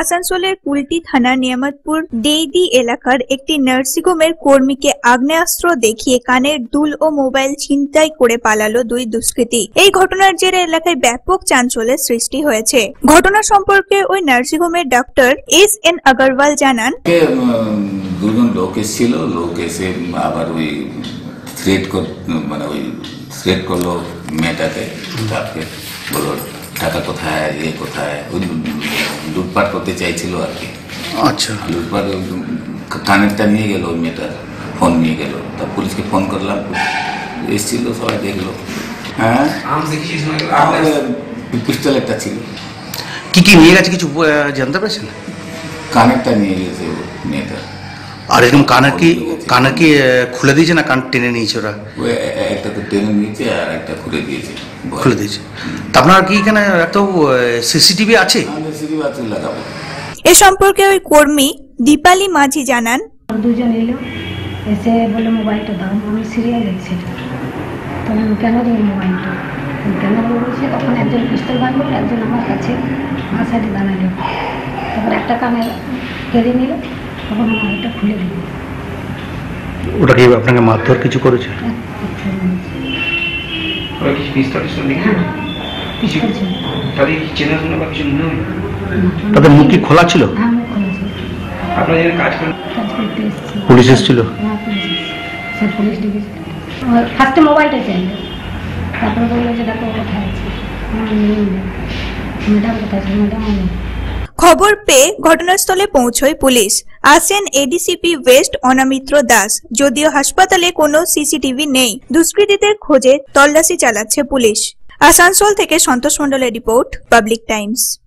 আসানসোলের কুলটি থানা নিয়ামতপুর ডেইদি এলাকার একটি নার্সিংহোমের কর্মীকে আগ্নেয়াস্ত্র দেখিয়ে কানের দুল ও মোবাইল ছিনতাই করে পালালো দুই দুষ্কৃতী। এই ঘটনার জেরে এলাকায় ব্যাপক চাঞ্চল্যের সৃষ্টি হয়েছে। ঘটনা সম্পর্কে ওই নার্সিংহোমের ডক্টর এস এন আগরওয়াল জানান দুজন লোক এসেছিল লোক এসে আবার ওই থ্রেট মানে ওই থ্রেট করল মেয়েটাকে। তাকে বলল টাকা কোথায়? ইয়ে কোথায়? ওই লুটপাট করতে চাইছিল আর কি। আচ্ছা। লুটপাট কানেরটা নিয়ে গেল ওই মেয়েটার ফোন নিয়ে গেল। তা পুলিশকে ফোন করলাম এসেছিল সবাই দেখল। হ্যাঁ? পিস্তল একটা ছিল। কি কি নিয়ে গেছে কিছু জানতে পারছেন? কানেরটা নিয়ে গেছে মেয়েটা। আর এরকম কানের কি কানের কি খুলে দিয়েছে না কান টেনে নিয়েছে ওরা? একটা তো টেনে নিয়েছে আর একটা খুলে দিয়েছে। খুলে দিয়েছে। তা আপনার কি এখানে এত সিসিটিভি আছে? এ সম্পর্কে ওই কর্মী দীপালি মাঝি জানান দুজন এলো এসে বলল মোবাইলটা দাও। আমি সিরিয়াল দেখছি তখন আমি কেন দিই মোবাইলটা? আমি কেন বলছি তখন একজন পিস্তল বার করল একজন আমার কাছে আমার সাইডে দাঁড়াল তারপর একটা কানে কেড়ে নিল তখন মোবাইলটা খুলে দিল। ওটা কি আপনাকে মারধর কিছু করেছে। ওরা কিছু পিস্তল টিস্তল দেখে হ্যাঁ। তাদের কি চেনাশোনা বা কিছু মনে হয় তাদের মুখ কি খোলা ছিল? হ্যাঁ মুখ খুলেছে আপনারা যেন কাজ করেন। পুলিশ এসেছিল? হ্যাঁ ফার্স্টে মোবাইলটা চাইলো তারপরে বলল যে দেখো কোথায় আছে? ম্যাডাম কোথায় আছে? ম্যাডাম খবর পেয়ে ঘটনাস্থলে পৌঁছয় পুলিশ। আসেন এডিসিপি ওয়েস্ট অনামিত্র দাস। যদিও হাসপাতালে কোনো সিসিটিভি নেই, দুষ্কৃতীদের খোঁজে তল্লাশি চালাচ্ছে পুলিশ। আসানসোল থেকে সন্তোষ মন্ডলের রিপোর্ট, পাবলিক টাইমস।